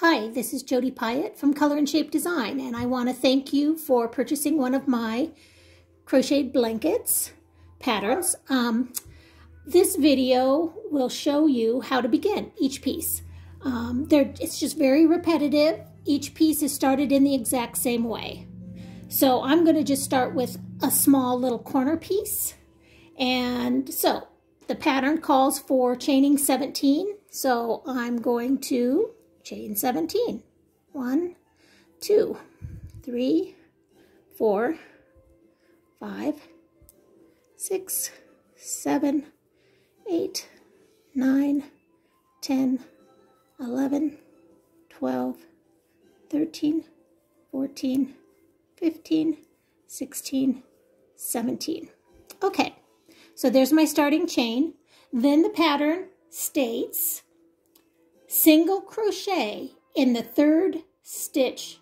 Hi, this is Jody Pyott from Color and Shape Design, and I want to thank you for purchasing one of my crocheted blankets patterns. Um, this video will show you how to begin each piece. Um, it's just very repetitive. Each piece is started in the exact same way. So I'm going to just start with a small little corner piece. And so the pattern calls for chaining 17. So I'm going to chain 17. One, two, three, four, five, six, seven, eight, nine, ten, eleven, twelve, thirteen, fourteen, fifteen, sixteen, seventeen. Okay, so there's my starting chain. Then the pattern states single crochet in the third stitch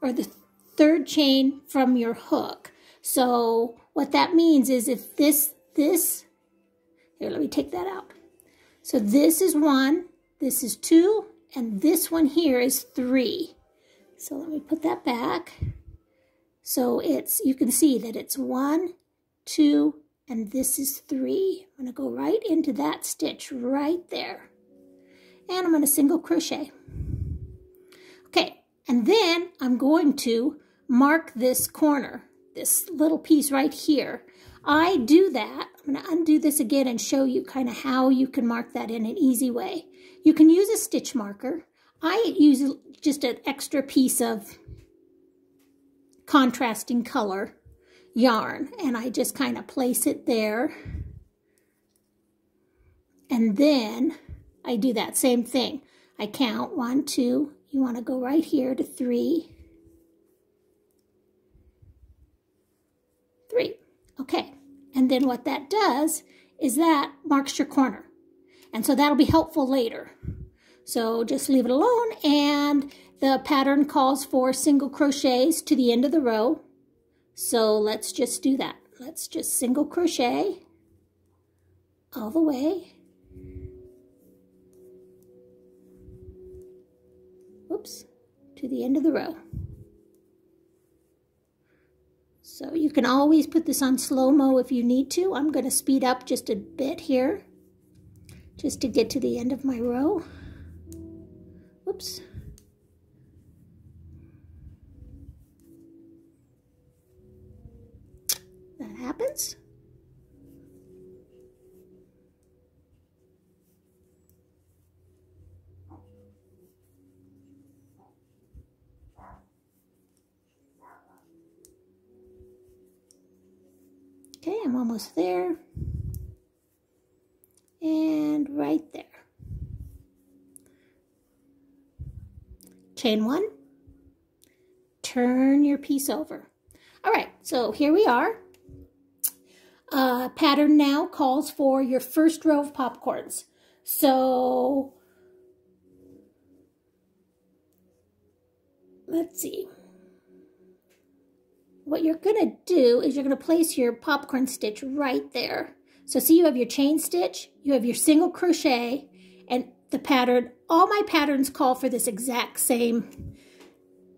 or the third chain from your hook. So what that means is if this, this, here, let me take that out. So this is one, this is two, and this one here is three. So let me put that back. So it's, you can see that it's one, two, and this is three. I'm to go right into that stitch right there and I'm going to single crochet. Okay, and then I'm going to mark this corner, this little piece right here. I do that. I'm going to undo this again and show you kind of how you can mark that in an easy way. You can use a stitch marker. I use just an extra piece of contrasting color yarn and I just kind of place it there and then I do that same thing. I count one, two, you want to go right here to three, three. Okay, and then what that does is that marks your corner. And so that'll be helpful later. So just leave it alone and the pattern calls for single crochets to the end of the row. So let's just do that. Let's just single crochet all the way. To the end of the row. So you can always put this on slow-mo if you need to. I'm going to speed up just a bit here just to get to the end of my row. Oops. That happens. Okay, I'm almost there. And right there. Chain one. Turn your piece over. All right, so here we are. Uh, pattern now calls for your first row of popcorns. So let's see what you're going to do is you're going to place your popcorn stitch right there. So see you have your chain stitch, you have your single crochet, and the pattern, all my patterns call for this exact same,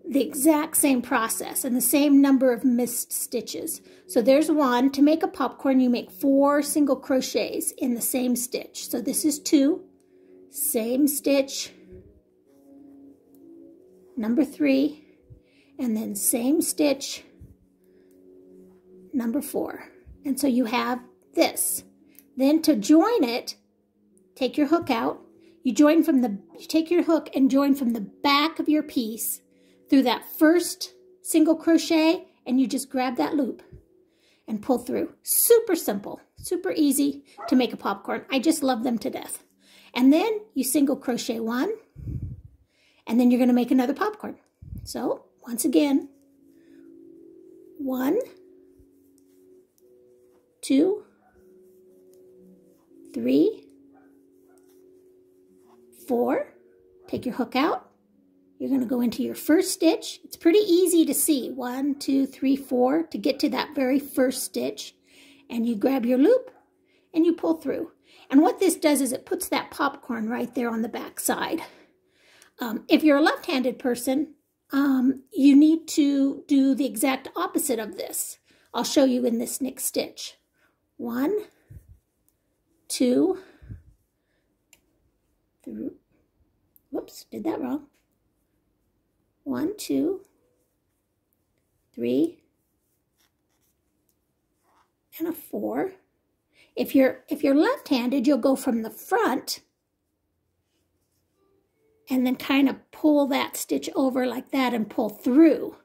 the exact same process and the same number of missed stitches. So there's one. To make a popcorn, you make four single crochets in the same stitch. So this is two, same stitch, number three, and then same stitch, number four. And so you have this. Then to join it, take your hook out. You join from the, you take your hook and join from the back of your piece through that first single crochet and you just grab that loop and pull through. Super simple, super easy to make a popcorn. I just love them to death. And then you single crochet one and then you're going to make another popcorn. So once again, one, two, three, four. Take your hook out. You're going to go into your first stitch. It's pretty easy to see. One, two, three, four to get to that very first stitch. And you grab your loop and you pull through. And what this does is it puts that popcorn right there on the back side. Um, if you're a left-handed person, um, you need to do the exact opposite of this. I'll show you in this next stitch. One, two, three, whoops, did that wrong. One, two, three, and a four. If you're, if you're left-handed, you'll go from the front and then kind of pull that stitch over like that and pull through.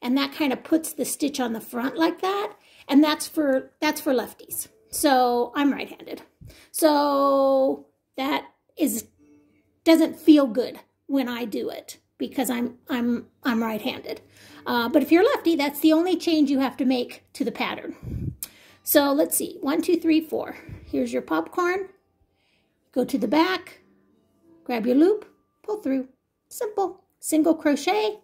And that kind of puts the stitch on the front like that. And that's for, that's for lefties. So I'm right-handed. So that is, doesn't feel good when I do it because I'm, I'm, I'm right-handed. Uh, but if you're lefty, that's the only change you have to make to the pattern. So let's see, one, two, three, four. Here's your popcorn. Go to the back, grab your loop, pull through. Simple. Single crochet.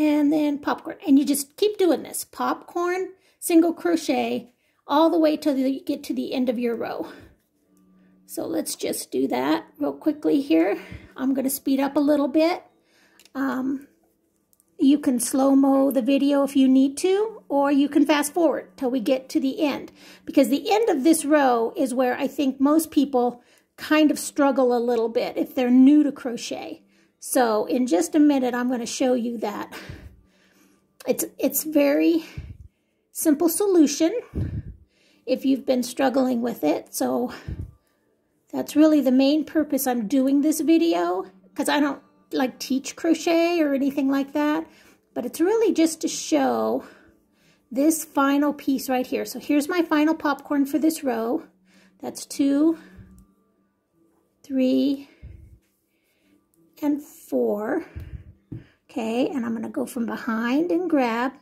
And then popcorn. And you just keep doing this. Popcorn, single crochet, all the way till you get to the end of your row. So let's just do that real quickly here. I'm going to speed up a little bit. Um, you can slow-mo the video if you need to, or you can fast forward till we get to the end. Because the end of this row is where I think most people kind of struggle a little bit if they're new to crochet. So in just a minute, I'm going to show you that. It's, it's very simple solution if you've been struggling with it. So that's really the main purpose I'm doing this video because I don't like teach crochet or anything like that. But it's really just to show this final piece right here. So here's my final popcorn for this row. That's two, three, and four. Okay, and I'm going to go from behind and grab.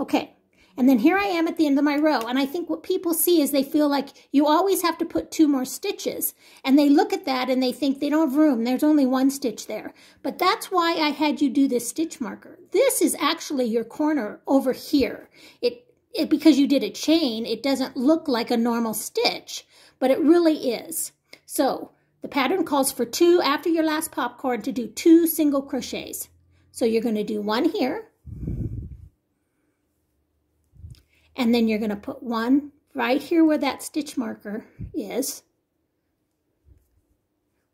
Okay, and then here I am at the end of my row. And I think what people see is they feel like you always have to put two more stitches. And they look at that and they think they don't have room. There's only one stitch there. But that's why I had you do this stitch marker. This is actually your corner over here. It, it Because you did a chain, it doesn't look like a normal stitch, but it really is. So the pattern calls for two, after your last popcorn, to do two single crochets. So you're going to do one here. And then you're going to put one right here where that stitch marker is.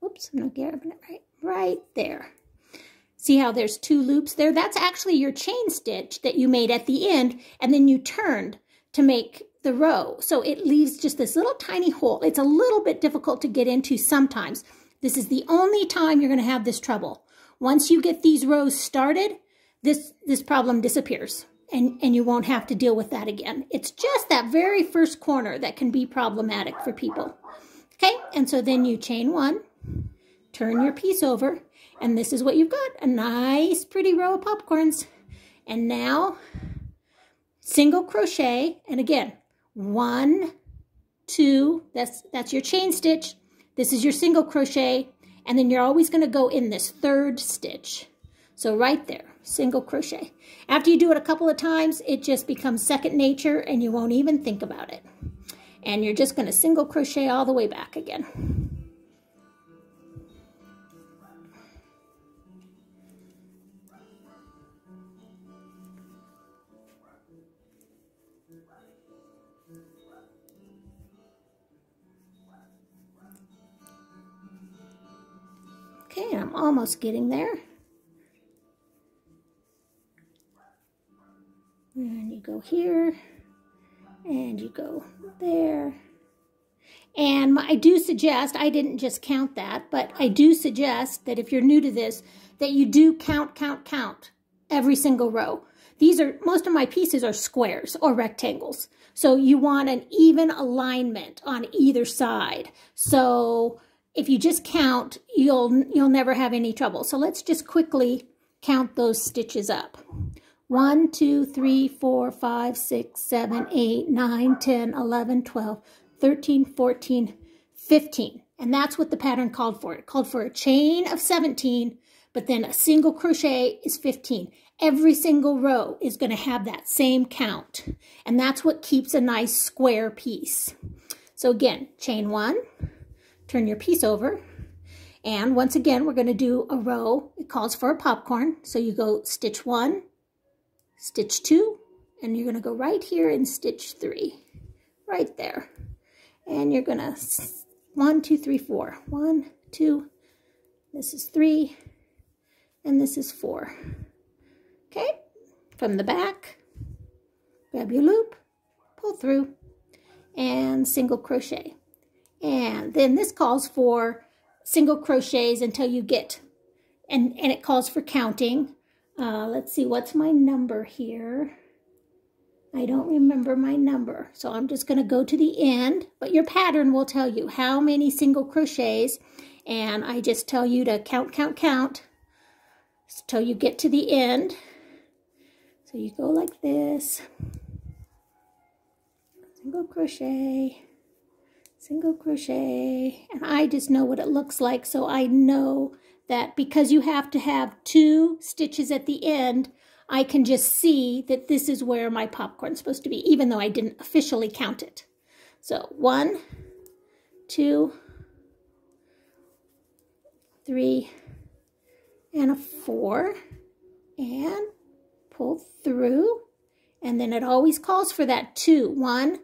Oops, I'm not grabbing it right, right there. See how there's two loops there? That's actually your chain stitch that you made at the end, and then you turned to make the row. So it leaves just this little tiny hole. It's a little bit difficult to get into sometimes. This is the only time you're going to have this trouble. Once you get these rows started, this, this problem disappears and, and you won't have to deal with that again. It's just that very first corner that can be problematic for people. Okay, and so then you chain one, turn your piece over, and this is what you've got, a nice pretty row of popcorns. And now single crochet, and again, one, two, that's, that's your chain stitch. This is your single crochet, and then you're always going to go in this third stitch. So right there, single crochet. After you do it a couple of times, it just becomes second nature and you won't even think about it. And you're just going to single crochet all the way back again. Okay, I'm almost getting there. And you go here, and you go there. And I do suggest, I didn't just count that, but I do suggest that if you're new to this, that you do count, count, count every single row. These are, most of my pieces are squares or rectangles. So you want an even alignment on either side. So if you just count, you'll, you'll never have any trouble. So let's just quickly count those stitches up. 1, 2, 3, 4, 5, 6, 7, 8, 9, 10, 11, 12, 13, 14, 15. And that's what the pattern called for. It called for a chain of 17, but then a single crochet is 15. Every single row is going to have that same count. And that's what keeps a nice square piece. So again, chain one, turn your piece over. And once again, we're going to do a row. It calls for a popcorn. So you go stitch one, stitch two, and you're going to go right here in stitch three, right there. And you're going to one, two, three, four. One, two, this is three, and this is four. Okay, from the back, grab your loop, pull through, and single crochet. And then this calls for single crochets until you get, and, and it calls for counting. Uh, let's see, what's my number here? I don't remember my number, so I'm just going to go to the end, but your pattern will tell you how many single crochets, and I just tell you to count, count, count, until you get to the end. So you go like this, single crochet, single crochet, and I just know what it looks like, so I know that because you have to have two stitches at the end, I can just see that this is where my popcorn's supposed to be, even though I didn't officially count it. So one, two, three, and a four, and pull through, and then it always calls for that two. One,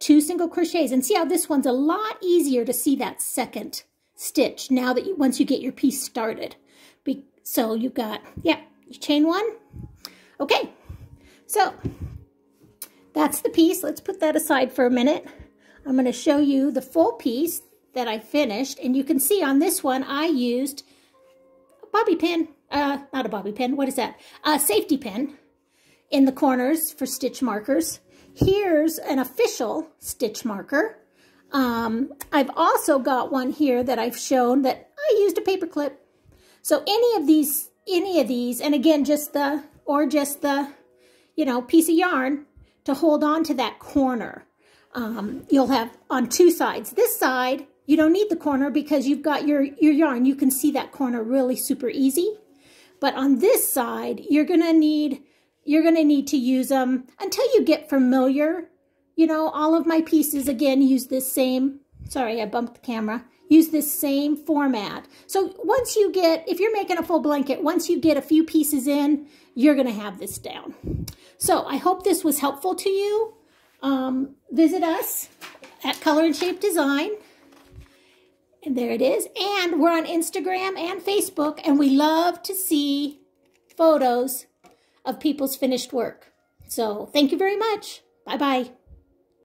two single crochets, and see how this one's a lot easier to see that second stitch now that you, once you get your piece started. Be, so you've got, yeah, you chain one. Okay, so that's the piece. Let's put that aside for a minute. I'm going to show you the full piece that I finished, and you can see on this one I used a bobby pin uh, not a bobby pin, what is that? A safety pin in the corners for stitch markers. Here's an official stitch marker. Um, I've also got one here that I've shown that I used a paper clip. So any of these, any of these, and again, just the, or just the, you know, piece of yarn to hold on to that corner. Um, you'll have on two sides. This side, you don't need the corner because you've got your, your yarn. You can see that corner really super easy. But on this side, you're going to need you're going to need to use them until you get familiar. You know, all of my pieces, again, use this same, sorry, I bumped the camera, use this same format. So once you get, if you're making a full blanket, once you get a few pieces in, you're going to have this down. So I hope this was helpful to you. Um, visit us at Color and Shape Design. And there it is. And we're on Instagram and Facebook, and we love to see photos of people's finished work. So thank you very much. Bye-bye.